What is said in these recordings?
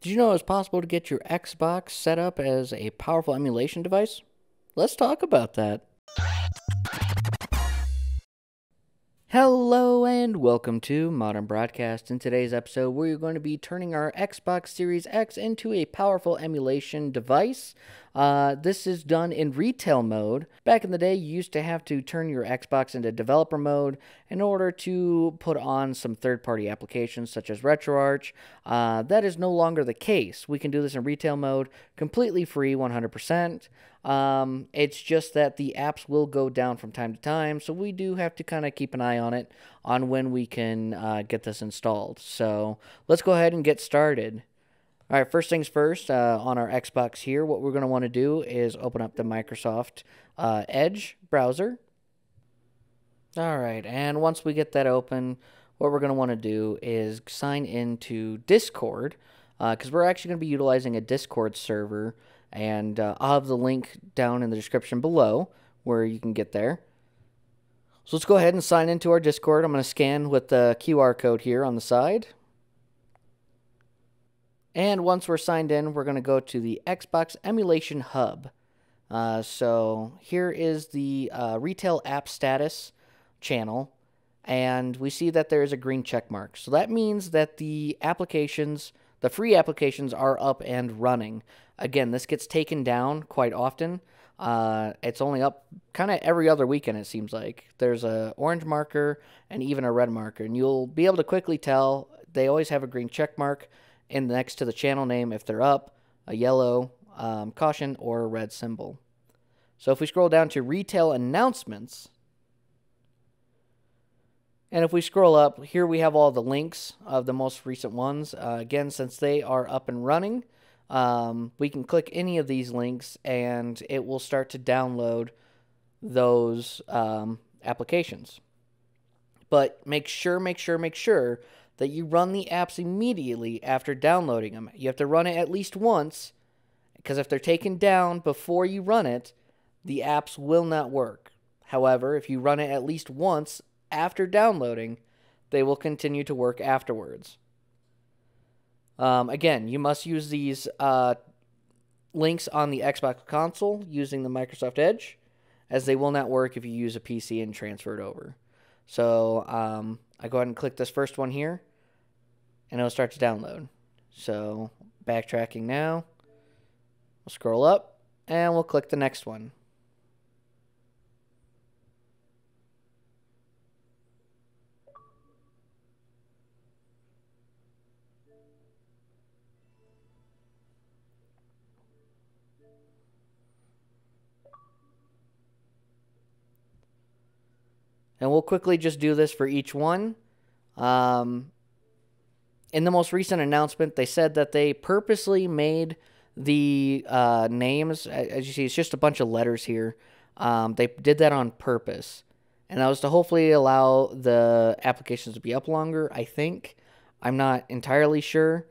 Did you know it's possible to get your Xbox set up as a powerful emulation device? Let's talk about that. Hello and welcome to Modern Broadcast. In today's episode, we're going to be turning our Xbox Series X into a powerful emulation device. Uh, this is done in retail mode. Back in the day, you used to have to turn your Xbox into developer mode in order to put on some third party applications such as RetroArch. Uh, that is no longer the case. We can do this in retail mode completely free 100%. Um, it's just that the apps will go down from time to time, so we do have to kind of keep an eye on it on when we can uh, get this installed. So let's go ahead and get started. All right, first things first, uh, on our Xbox here, what we're going to want to do is open up the Microsoft uh, Edge browser. All right, and once we get that open, what we're going to want to do is sign into Discord, because uh, we're actually going to be utilizing a Discord server, and uh, I'll have the link down in the description below where you can get there. So let's go ahead and sign into our Discord. I'm going to scan with the QR code here on the side. And once we're signed in, we're going to go to the Xbox Emulation Hub. Uh, so here is the uh, retail app status channel, and we see that there is a green check mark. So that means that the applications, the free applications, are up and running. Again, this gets taken down quite often. Uh, it's only up kind of every other weekend, it seems like. There's a orange marker and even a red marker, and you'll be able to quickly tell. They always have a green check mark and next to the channel name if they're up, a yellow um, caution or a red symbol. So if we scroll down to retail announcements, and if we scroll up, here we have all the links of the most recent ones. Uh, again, since they are up and running, um, we can click any of these links and it will start to download those um, applications. But make sure, make sure, make sure that you run the apps immediately after downloading them. You have to run it at least once, because if they're taken down before you run it, the apps will not work. However, if you run it at least once after downloading, they will continue to work afterwards. Um, again, you must use these uh, links on the Xbox console using the Microsoft Edge, as they will not work if you use a PC and transfer it over. So um, I go ahead and click this first one here and it'll start to download. So backtracking now, we'll scroll up and we'll click the next one. And we'll quickly just do this for each one. Um, in the most recent announcement, they said that they purposely made the uh, names, as you see, it's just a bunch of letters here. Um, they did that on purpose. And that was to hopefully allow the applications to be up longer, I think. I'm not entirely sure.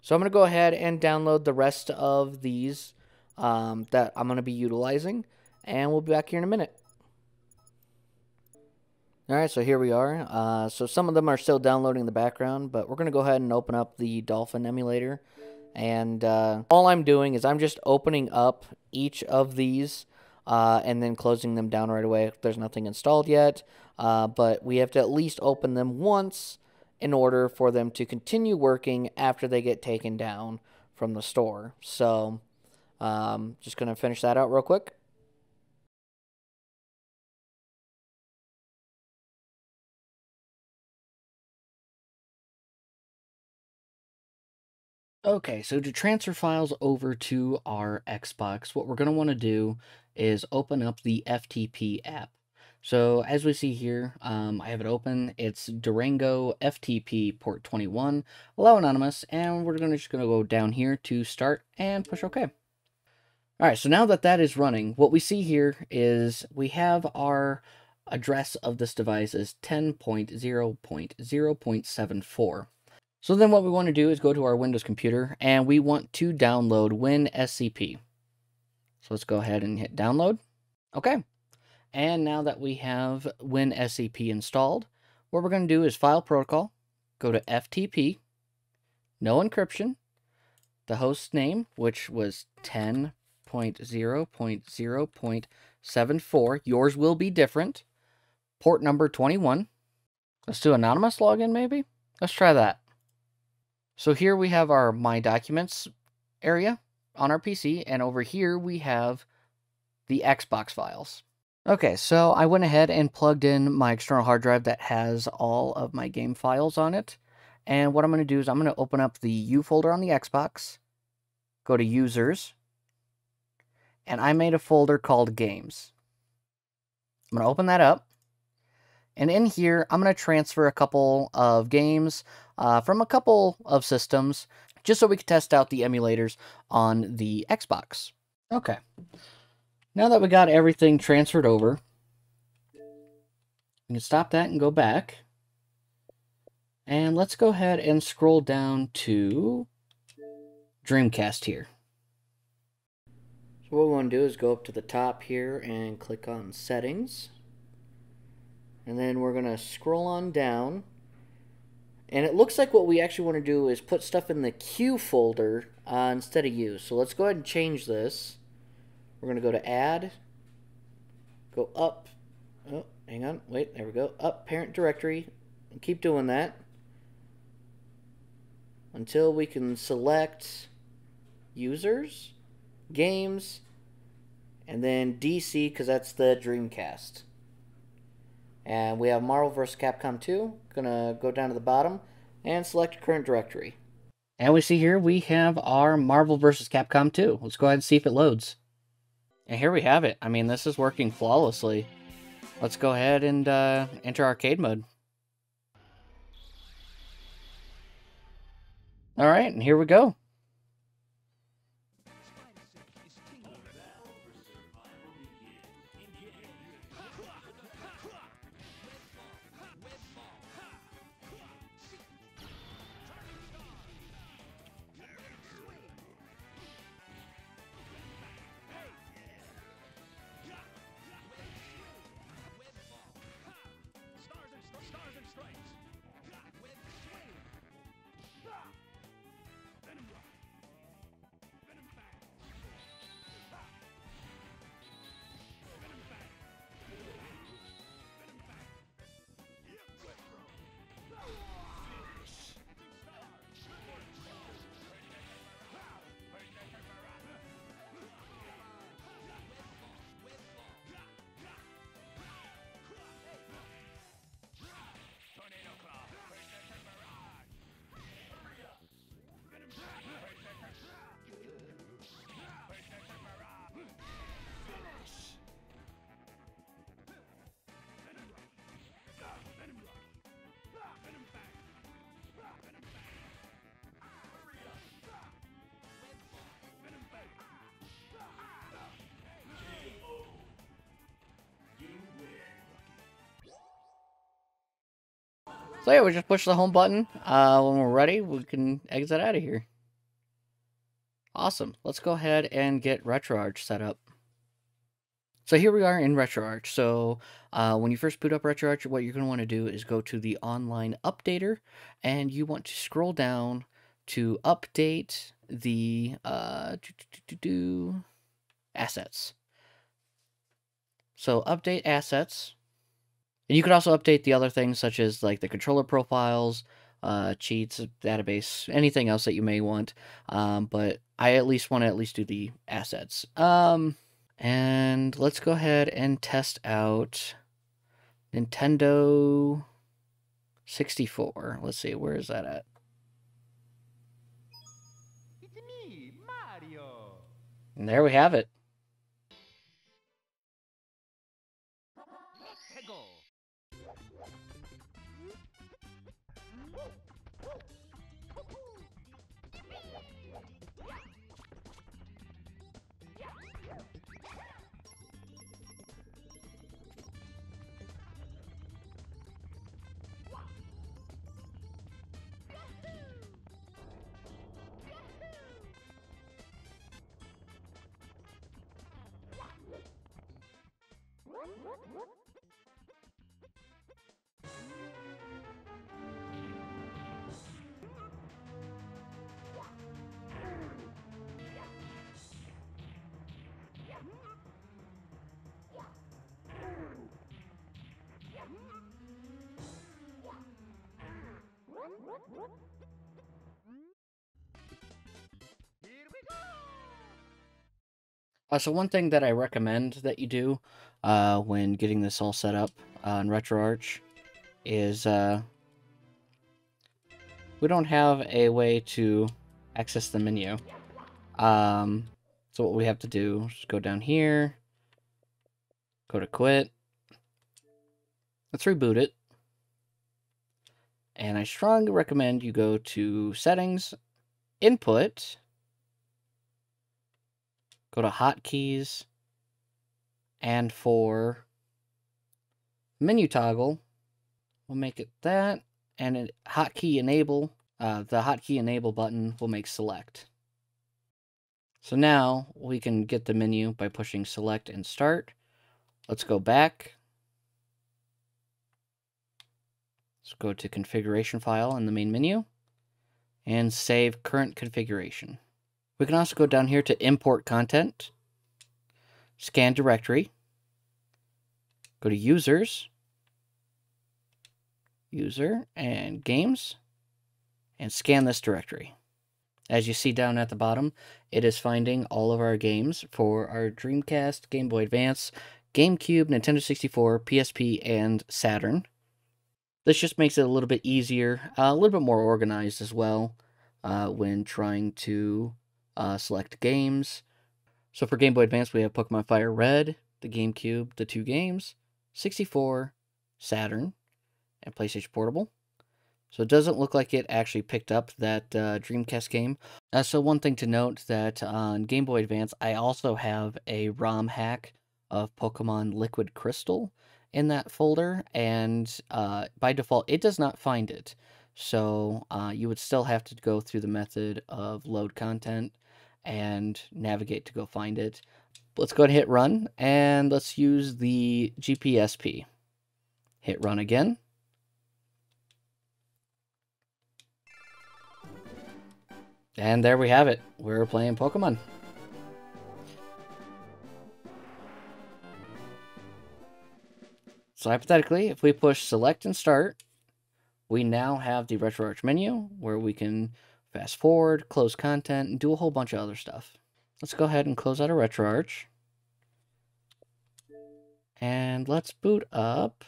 So I'm going to go ahead and download the rest of these um, that I'm going to be utilizing. And we'll be back here in a minute. Alright, so here we are. Uh, so some of them are still downloading in the background, but we're going to go ahead and open up the Dolphin emulator. And uh, all I'm doing is I'm just opening up each of these uh, and then closing them down right away. There's nothing installed yet, uh, but we have to at least open them once in order for them to continue working after they get taken down from the store. So um, just going to finish that out real quick. Okay, so to transfer files over to our Xbox, what we're going to want to do is open up the FTP app. So as we see here, um, I have it open. It's Durango FTP port 21, allow anonymous, and we're gonna, just going to go down here to start and push OK. All right, so now that that is running, what we see here is we have our address of this device is 10.0.0.74. So then what we want to do is go to our Windows computer and we want to download WinSCP. So let's go ahead and hit download. Okay. And now that we have WinSCP installed, what we're going to do is File Protocol, go to FTP, no encryption, the host name, which was 10.0.0.74. Yours will be different. Port number 21. Let's do anonymous login, maybe? Let's try that. So here we have our My Documents area on our PC, and over here we have the Xbox files. Okay, so I went ahead and plugged in my external hard drive that has all of my game files on it. And what I'm going to do is I'm going to open up the U folder on the Xbox, go to Users, and I made a folder called Games. I'm going to open that up. And in here, I'm going to transfer a couple of games uh, from a couple of systems just so we could test out the emulators on the Xbox. Okay. Now that we got everything transferred over, we can stop that and go back. And let's go ahead and scroll down to Dreamcast here. So what we want to do is go up to the top here and click on Settings. And then we're going to scroll on down. And it looks like what we actually want to do is put stuff in the Q folder uh, instead of U. So let's go ahead and change this. We're going to go to Add. Go up. Oh, hang on. Wait, there we go. Up Parent Directory. And keep doing that. Until we can select Users, Games, and then DC because that's the Dreamcast. And we have Marvel vs. Capcom 2. Gonna go down to the bottom and select current directory. And we see here we have our Marvel vs. Capcom 2. Let's go ahead and see if it loads. And here we have it. I mean, this is working flawlessly. Let's go ahead and uh, enter arcade mode. All right, and here we go. So yeah, we just push the home button. Uh, when we're ready, we can exit out of here. Awesome. Let's go ahead and get RetroArch set up. So here we are in RetroArch. So uh, when you first boot up RetroArch, what you're going to want to do is go to the online updater, and you want to scroll down to update the uh, assets. So update assets, and you could also update the other things such as like the controller profiles, uh, cheats, database, anything else that you may want. Um, but I at least want to at least do the assets. Um, and let's go ahead and test out Nintendo 64. Let's see, where is that at? It's me, Mario. And there we have it. What? Uh, so one thing that I recommend that you do uh, when getting this all set up on RetroArch is uh, we don't have a way to access the menu. Um, so what we have to do is go down here, go to quit. Let's reboot it. And I strongly recommend you go to settings, input, go to hotkeys, and for menu toggle, we'll make it that, and hotkey enable, uh, the hotkey enable button will make select. So now we can get the menu by pushing select and start. Let's go back. Let's go to configuration file in the main menu and save current configuration. We can also go down here to import content, scan directory, go to users, user, and games, and scan this directory. As you see down at the bottom, it is finding all of our games for our Dreamcast, Game Boy Advance, GameCube, Nintendo 64, PSP, and Saturn. This just makes it a little bit easier, uh, a little bit more organized as well uh, when trying to uh, select games. So for Game Boy Advance, we have Pokemon Fire Red, the GameCube, the two games, 64, Saturn, and PlayStation Portable. So it doesn't look like it actually picked up that uh, Dreamcast game. Uh, so one thing to note that on Game Boy Advance, I also have a ROM hack of Pokemon Liquid Crystal in that folder, and uh, by default, it does not find it. So uh, you would still have to go through the method of load content and navigate to go find it. Let's go ahead and hit run, and let's use the GPSP. Hit run again. And there we have it. We're playing Pokemon. So hypothetically, if we push select and start, we now have the RetroArch menu where we can fast forward, close content, and do a whole bunch of other stuff. Let's go ahead and close out of RetroArch. And let's boot up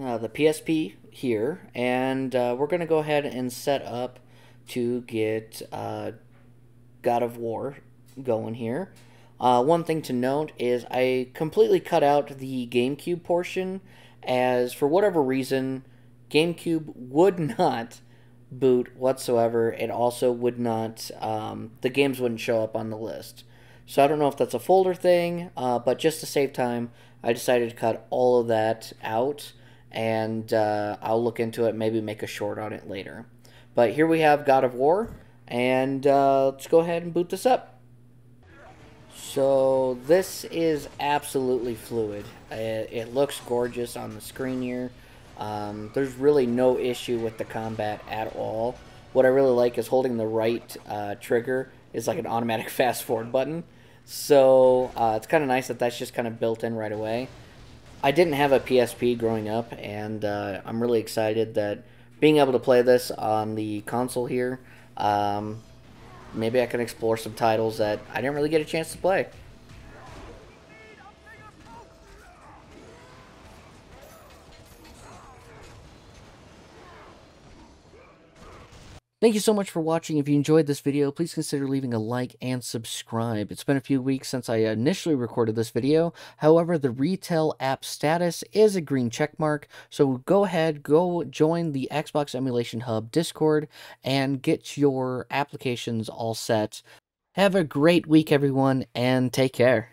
uh, the PSP here, and uh, we're going to go ahead and set up to get uh, God of War going here. Uh, one thing to note is I completely cut out the GameCube portion, as for whatever reason, GameCube would not boot whatsoever. It also would not, um, the games wouldn't show up on the list. So I don't know if that's a folder thing, uh, but just to save time, I decided to cut all of that out, and uh, I'll look into it, maybe make a short on it later. But here we have God of War, and uh, let's go ahead and boot this up. So this is absolutely fluid. It, it looks gorgeous on the screen here. Um, there's really no issue with the combat at all. What I really like is holding the right uh, trigger is like an automatic fast forward button. So uh, it's kind of nice that that's just kind of built in right away. I didn't have a PSP growing up, and uh, I'm really excited that being able to play this on the console here, um, maybe I can explore some titles that I didn't really get a chance to play. Thank you so much for watching. If you enjoyed this video, please consider leaving a like and subscribe. It's been a few weeks since I initially recorded this video. However, the retail app status is a green check mark. So go ahead, go join the Xbox Emulation Hub Discord and get your applications all set. Have a great week, everyone, and take care.